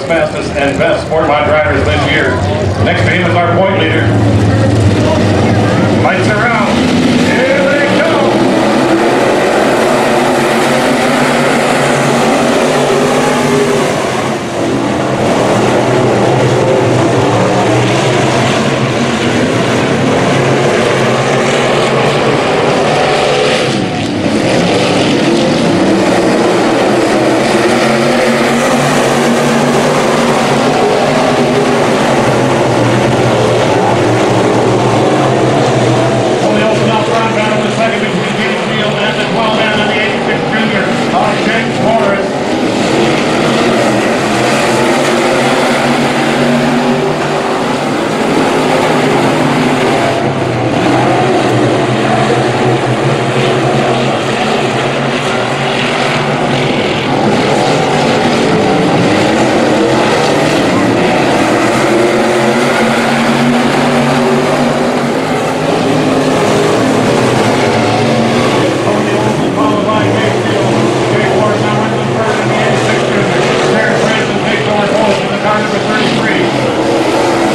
Fastest and best sport mod drivers this year. Next to him is our point leader. Lights are out. Here they go. Tony Olson out front, battle the second between James Field and the 12 man and the 86 junior on James Morris. Tony Olson followed by James Field. Jay Ward now runs in third in the 86 junior. Terrence Francis takes over fourth in the car number 33.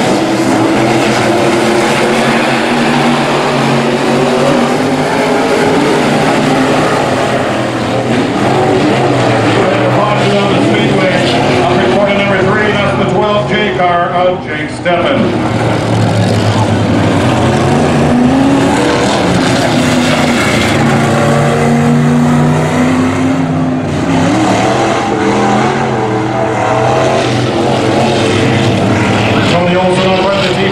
Caution on the speedway. Up in corner number three, that's the 12 J car of Jake Steppen. Tony Olson on front of the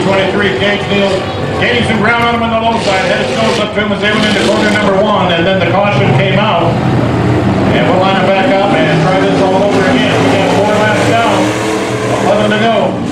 T23, Gage Neal, gaining some ground on him on the low side, headed nose up to him as they went into corner number one, and then the caution came out. And we'll line it back up and try this all over again. We got four laps down, 11 to go.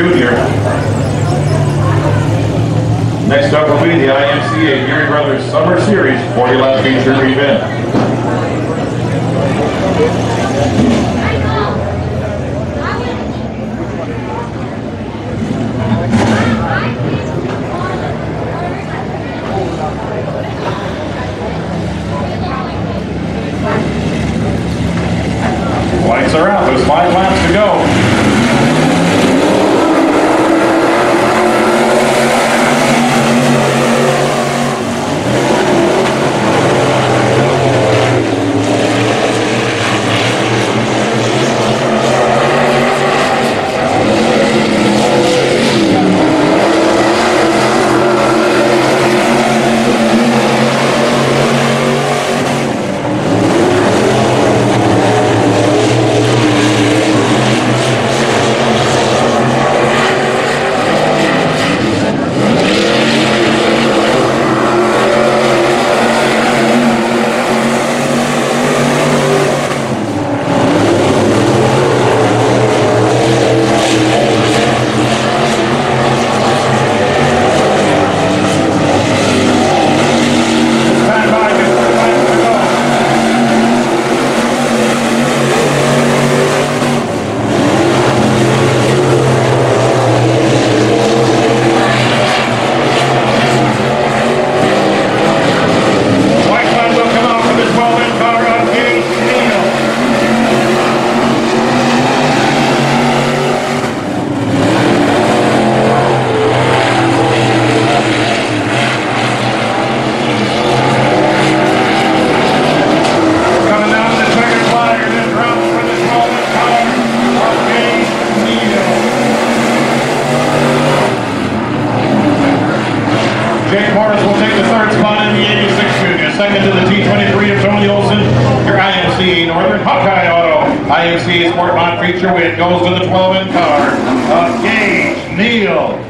Jr. Next up will be the IMCA Deery Brothers Summer Series 40 Lap Feature Event. Jake Morris will take the third spot in the 86 Junior. Second to the T23 of Tony Olson. Your IMCA Northern Hawkeye Auto. IMCA SportMod feature win goes to the 12 in car of Gage Neal.